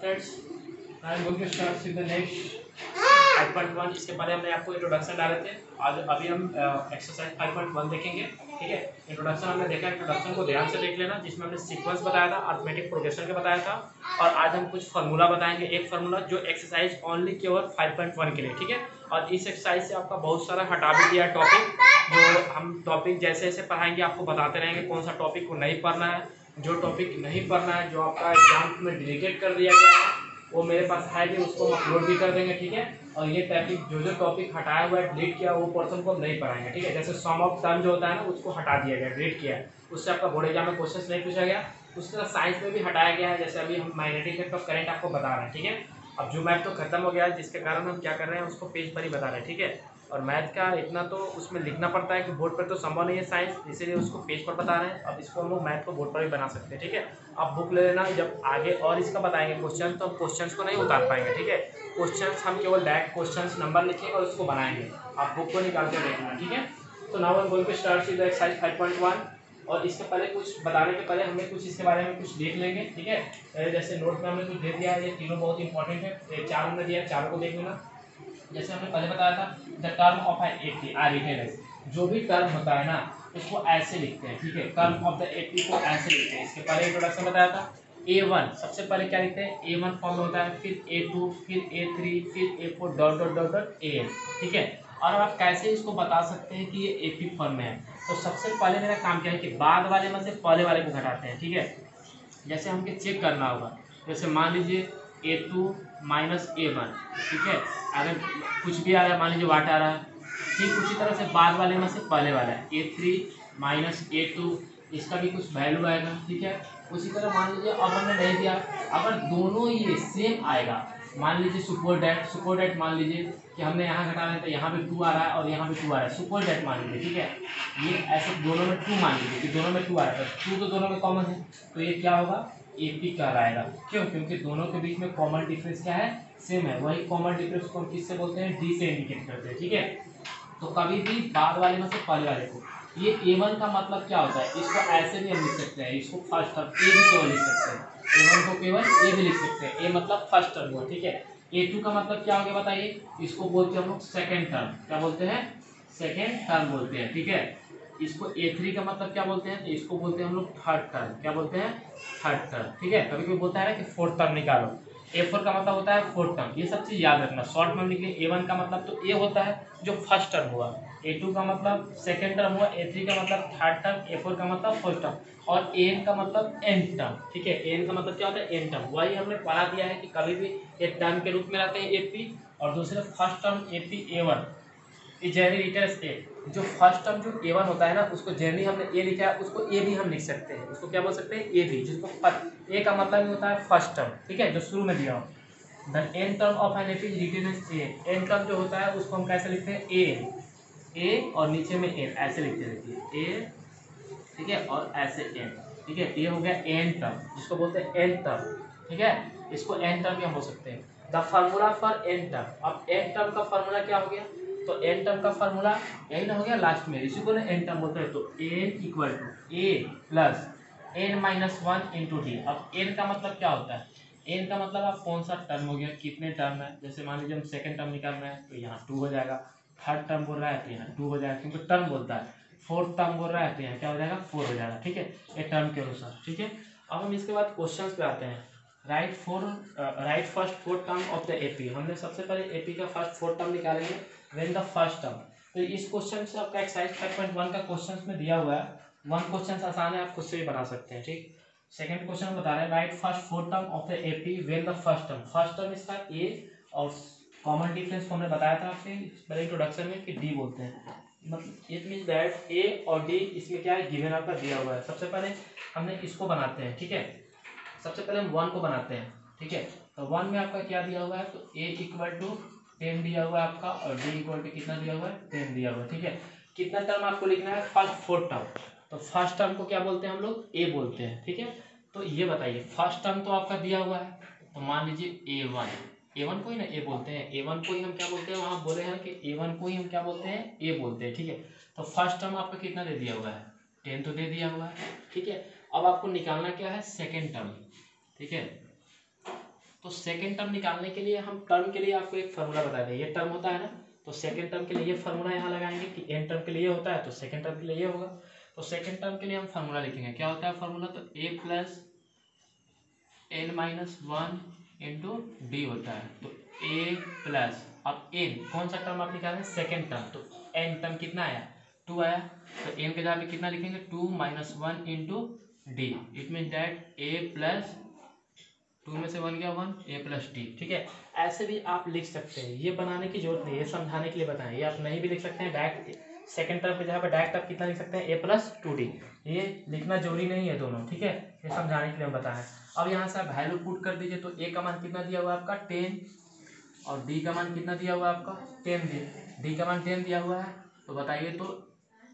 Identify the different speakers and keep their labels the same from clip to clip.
Speaker 1: Friends I am going to start with the next 5.1 इसके पहले हमने आपको इंट्रोडक्शन डाले थे। आज अभी हम एक्सरसाइज uh, 5.1 देखेंगे ठीक है? इंट्रोडक्शन हमने देखा इंट्रोडक्शन को ध्यान से देख लेना जिसमें हमने सीक्वेंस बताया था अर्थमेटिक प्रोग्रेशन का बताया था और आज हम कुछ फार्मूला बताएँगे। एक फार्मूला जो एक्सरसाइज ओनली केवल 5.1 के लिए ठीक है? और इस एक्सरसाइज से आपका बहुत सारा हटा भी दिया टॉपिक जो हम टॉपिक जैसे जैसे पढ़ाएँगे आपको बताते रहेंगे कौन सा टॉपिक को नहीं पढ़ना है। जो टॉपिक नहीं पढ़ना है, जो आपका एग्ज़ाम में डिलीकेट कर दिया गया है, वो मेरे पास है भी उसको हम अपलोड भी कर देंगे, ठीक है? और ये टॉपिक जो जो टॉपिक हटाया हुआ है डिलीट किया वो पोर्सन को हम नहीं पढ़ाएँगे, ठीक है? जैसे सम ऑफ़ टर्म जो होता है ना, उसको हटा दिया गया डिलीट किया उससे आपका बोर्ड एग्ज़ाम में क्वेश्चन नहीं पूछा गया। उसके तरह साइंस में भी हटाया गया है, जैसे अभी हम मैग्नेटिक इफ़ेक्ट ऑफ़ करेंट आपको बता रहे हैं, ठीक है? अब जो मैथ तो खत्म हो गया है, जिसके कारण हम क्या कर रहे हैं, उसको पेज पर ही बता रहे हैं, ठीक है? और मैथ का इतना तो उसमें लिखना पड़ता है कि बोर्ड पर तो संभव नहीं है साइंस, इसीलिए उसको पेज पर बता रहे हैं। अब इसको हम लोग मैथ को बोर्ड पर भी बना सकते हैं, ठीक है? आप बुक ले लेना, जब आगे और इसका बताएँगे क्वेश्चन तो हम क्वेश्चन को नहीं उतार पाएँगे, ठीक है? क्वेश्चन हम केवल डायरेक्ट क्वेश्चन नंबर लिखेंगे और उसको बनाएँगे। आप बुक को निकाल कर देखना, ठीक है? तो नाउ हम going to start with exercise five point one. और इसके पहले कुछ बताने के पहले हमें कुछ इसके बारे में कुछ देख लेंगे, ठीक है? जैसे नोट में हमने कुछ दे दिया, ये तीनों बहुत इंपॉर्टेंट है। चार हमने दिया, चारों को देख लेना। जैसे हमने पहले बताया था the term of eighty are written जो भी टर्म होता है ना, उसको ऐसे लिखते हैं, ठीक है? टर्म ऑफ़ द एट्टी को ऐसे लिखते हैं। इसके पहले इंट्रोडक्शन बताया था ए वन सबसे पहले क्या लिखते हैं? ए वन फॉर्म होता है, फिर ए टू फिर ए थ्री फिर A four dot dot dot dot A N ठीक है? और आप कैसे इसको बता सकते हैं कि ये ए पी फॉर्म में है? तो सबसे पहले मेरा काम क्या है कि बाद वाले में से पहले वाले को घटाते हैं, ठीक है? जैसे हमको चेक करना होगा। जैसे मान लीजिए A two minus A one ठीक है? अगर कुछ भी आ रहा है, मान लीजिए वाट आ रहा है, ठीक, उसी तरह से बाद वाले में से पहले वाला है। A three minus A two इसका भी कुछ वैल्यू आएगा, ठीक है? उसी तरह मान लीजिए, अब हमने नहीं दिया, अगर दोनों ये सेम आएगा, मान लीजिए सुपर डेट सुपर डेट मान लीजिए कि हमने यहाँ घटा रहे तो यहाँ पे टू आ रहा है और यहाँ पे टू आ रहा है। सुपर डेट मान लीजिए, ठीक है? ये ऐसे दोनों में टू मान लीजिए कि दोनों में टू आ रहा है। टू तो दोनों में कॉमन है तो ये क्या होगा? ए पी कहलाएगा। क्यों? क्योंकि दोनों के बीच में कॉमन डिफरेंस क्या है? सेम है। वही कॉमन डिफरेंस को हम किससे बोलते हैं? डी से इंडिकेट करते हैं, ठीक है? तो कभी भी बाद वाले में से पहले वाले को। ये ए वन का मतलब क्या होता है? इसको ऐसे भी हम लिख सकते हैं। इसको फ़र्स्ट टर्म ए भी केवल लिख सकते हैं। ए वन को केवल ए भी लिख सकते हैं। ए मतलब फ़र्स्ट टर्म हुआ, ठीक है? ए टू का मतलब क्या हो गया बताइए? इसको बोलते हैं हम लोग सेकेंड टर्म क्या बोलते हैं? सेकेंड टर्म बोलते हैं, ठीक है? इसको ए थ्री का मतलब क्या बोलते हैं? तो इसको बोलते हैं हम लोग थर्ड टर्म क्या बोलते हैं? थर्ड टर्म ठीक है? कभी कभी बोलता है ना कि फोर्थ टर्म निकालो। ए फोर का मतलब होता है फोर्थ टर्म ये सब चीज़ याद रखना। शॉर्ट में लिखे ए वन का मतलब तो ए होता है जो फ़र्स्ट टर्म हुआ। ए टू का मतलब सेकेंड टर्म हुआ। ए थ्री का मतलब थर्ड टर्म ए फोर का मतलब फ़र्स्ट टर्म और ए एन का मतलब एन टर्म ठीक है? ए एन का मतलब क्या होता है? एन टर्म वही हमने पढ़ा दिया है कि कभी भी एक टर्म के रूप में रहते हैं ए पी और दूसरे first term A P A one generally writes A जो फ़र्स्ट टर्म जो ए वन होता है ना, उसको जेनरली हमने ए लिखा है, उसको ए भी हम लिख सकते हैं। उसको क्या बोल सकते हैं? ए भी जिसको ए का मतलब ही होता है फ़र्स्ट टर्म ठीक है? जो शुरू में दिया हो। The N term of N F is A N term जो होता है, उसको हम कैसे लिखते हैं? ए ए और नीचे में एन ऐसे लिखते रहती है। ए ठीक है? और ऐसे एन ठीक है? ये हो गया एन टर्म जिसको बोलते हैं एन टर्म ठीक है? इसको एन टर्म भी हम बोल सकते हैं। The formula for N term अब एन टर्म का फार्मूला क्या हो गया? तो एन टर्म का फार्मूला यही ना हो गया लास्ट में। इसी को ना एन टर्म बोलते हैं। तो N equal to A plus N minus one into D अब एन का मतलब क्या होता है? एन का मतलब आप कौन सा टर्म हो गया? कितने टर्म है? जैसे मान लीजिए हम सेकंड टर्म निकाल रहे हैं तो यहाँ टू हो जाएगा। थर्ड टर्म बोल रहा है तो यहाँ टू हो जाएगा, क्योंकि टर्म बोलता है। फोर्थ टर्म बोल रहा है तो यहाँ क्या हो जाएगा? फोर हो जाएगा, ठीक है? ये टर्म के अनुसार, ठीक है? अब हम इसके बाद क्वेश्चन पे आते हैं। Right four right first fourth term of the AP हमने सबसे पहले एपी का फ़र्स्ट फोर्थ टर्म निकालेंगे वेन द फ़र्स्ट टर्म तो इस क्वेश्चन से आपका एक्सरसाइज फाइव पॉइंट वन का क्वेश्चन में दिया हुआ है। वन क्वेश्चन आसान है, आप खुद से भी बना सकते हैं, ठीक? सेकंड क्वेश्चन बता रहे हैं right first fourth term of the AP when the first term first term इसका ए और कॉमन डिफरेंस को हमने बताया था आपसे पहले इंट्रोडक्शन में कि डी बोलते हैं। मतलब इट मीन दैट ए और डी इसमें क्या है? गिवन आपका दिया हुआ है। सबसे पहले हमने इसको बनाते हैं, ठीक है? सबसे पहले हम वन को बनाते हैं, ठीक है? तो वन में आपका क्या दिया हुआ है? तो ए इक्वल टू टेन दिया हुआ है आपका और डी इक्वल टू कितना दिया हुआ है? टेन दिया हुआ है, ठीक है? कितना टर्म आपको लिखना है? फ़र्स्ट फोर्थ टर्म तो फ़र्स्ट टर्म को क्या बोलते हैं हम लोग? ए बोलते हैं, ठीक है? तो ये बताइए फ़र्स्ट टर्म तो आपका दिया हुआ है तो मान लीजिए ए वन ए वन को ही ना ए बोलते हैं। ए वन को ही हम क्या बोलते हैं? वहाँ बोले हैं कि ए वन को ही हम क्या बोलते हैं? ए बोलते हैं, ठीक है? तो फ़र्स्ट टर्म आपका कितना दे दिया हुआ है? टेन तो दे दिया हुआ है, ठीक है? अब आपको निकालना क्या है? सेकेंड टर्म ठीक है? तो सेकेंड टर्म निकालने के लिए हम टर्म के लिए आपको एक फार्मूला बता दें ये टर्म होता है ना? तो सेकेंड टर्म के लिए ये फार्मूला यहाँ लगाएँगे कि एन टर्म के लिए होता है तो सेकेंड टर्म के लिए ये होगा। तो सेकेंड टर्म के लिए हम फार्मूला लिखेंगे। क्या होता है फार्मूला तो A plus N minus one into D होता है। तो ए प्लस अब एन कौन सा टर्म आप निकालें सेकेंड टर्म तो एन टर्म कितना आया? टू आया। तो एन के जगह पे कितना लिखेंगे? Two minus one into d it mean that a plus two में से वन गया वन? ए प्लस डी ठीक है? ऐसे भी आप लिख सकते हैं। ये बनाने की ज़रूरत नहीं है समझाने के लिए बताएँ। ये आप नहीं भी लिख सकते हैं, डायरेक्ट सेकेंड टर्म पे जहाँ पे डायरेक्ट आप कितना लिख सकते हैं? ए प्लस टू डी ये लिखना ज़रूरी नहीं है दोनों, ठीक है? ये समझाने के लिए हम बताएँ। अब यहाँ से आप वैल्यू पुट कर दीजिए तो ए का मान कितना दिया हुआ आपका? टेन और डी का मान कितना दिया हुआ आपका? टेन दिया डी का मान टेन दिया हुआ है तो बताइए तो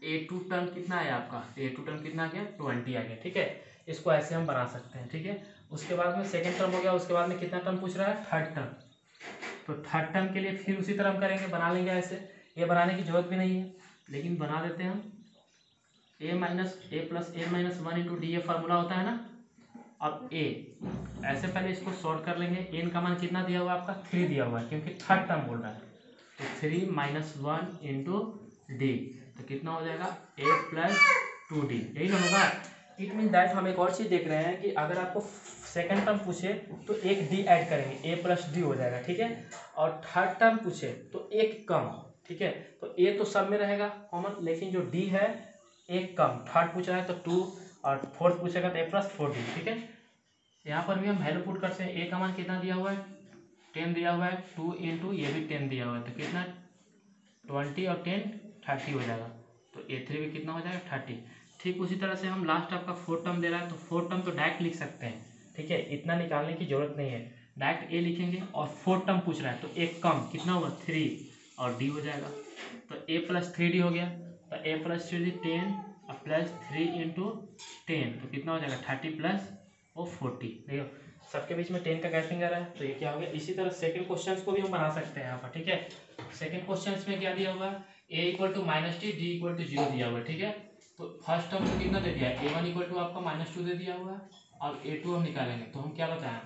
Speaker 1: ए टू टर्म कितना है आपका? ए टू टर्म कितना आ गया? ट्वेंटी आ गया, ठीक है? इसको ऐसे हम बना सकते हैं, ठीक है? उसके बाद में सेकेंड टर्म हो गया, उसके बाद में कितना टर्म पूछ रहा है? थर्ड टर्म तो थर्ड टर्म के लिए फिर उसी तरह हम करेंगे, बना लेंगे ऐसे। ये बनाने की ज़रूरत भी नहीं है, लेकिन बना देते हैं हम। A minus a plus a minus one into d a formula होता है ना? अब ए ऐसे पहले इसको सॉल्व कर लेंगे। एन का मान कितना दिया हुआ है आपका? थ्री दिया हुआ है, क्योंकि थर्ड टर्म बोल रहा है। तो three minus one into d तो कितना हो जाएगा? ए प्लस टू डी यही ना होगा। इट मीन दैट हम एक और चीज़ देख रहे हैं कि अगर आपको सेकंड टर्म पूछे तो एक डी ऐड करेंगे। ए प्लस डी हो जाएगा, ठीक है? और थर्ड टर्म पूछे तो एक कम, ठीक है? तो ए तो सब में रहेगा कॉमन लेकिन जो डी है, एक कम। थर्ड पूछ रहा है तो टू और फोर्थ पूछेगा तो ए प्लस फोर डी ठीक है? यहाँ पर भी हम वैल्यू पुट करते हैं। ए का मान कितना दिया हुआ है? टेन दिया हुआ है। टू इंटू ये भी टेन दिया हुआ है। तो कितना? ट्वेंटी और टेन थर्टी हो जाएगा। तो ए थ्री भी कितना हो जाएगा? थर्टी ठीक उसी तरह से हम लास्ट आपका फोर टर्म दे रहा है तो फोर टर्म तो डायरेक्ट लिख सकते हैं। ठीक है? इतना निकालने की ज़रूरत नहीं है। डायरेक्ट ए लिखेंगे और फोर टर्म पूछ रहा है तो एक कम, कितना होगा? थ्री और डी हो जाएगा। तो ए प्लस थ्री डी हो गया। तो a plus three d ten और प्लस थ्री इंटू टेन तो कितना हो जाएगा? थर्टी प्लस और फोर्टी देखो, सबके बीच में टेन का गैपिंग आ रहा है तो ये क्या हो गया? इसी तरह सेकंड क्वेश्चन को भी हम बना सकते हैं यहाँ पर, ठीक है? सेकंड क्वेश्चन में क्या दिया हुआ? है a equal to minus t d equal to zero दिया हुआ है ठीक है? तो फ़र्स्ट टर्म को कितना दे दिया? ए वन इक्वल टू आपका माइनस टू दे दिया हुआ है। और ए टू हम निकालेंगे। तो हम क्या बताएँ?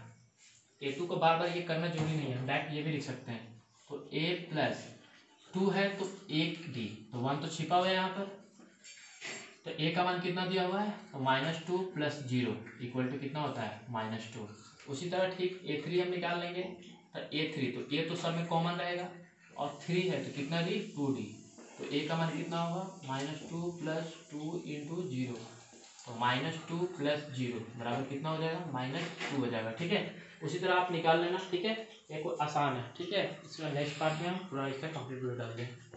Speaker 1: ए टू को बार बार ये करना ज़रूरी नहीं है। डायरेक्ट ये भी लिख सकते हैं। तो ए प्लस टू है तो एक डी तो वन तो छिपा हुआ है यहाँ पर। तो ए का मान कितना दिया हुआ है? तो minus two plus zero equal to कितना होता है? माइनस टू उसी तरह ठीक ए थ्री हम निकाल लेंगे। तो ए थ्री तो ए तो सब में कॉमन रहेगा। और थ्री है तो कितना डी टू डी तो ए का मान कितना होगा? Minus two plus two into zero. तो माइनस टू प्लस ज़ीरो बराबर कितना हो जाएगा? माइनस टू हो जाएगा, ठीक है? उसी तरह आप निकाल लेना, ठीक है? ये कोई आसान है, ठीक है? इसका नेक्स्ट पार्ट में हम पूरा इसका कंप्लीट डाल दें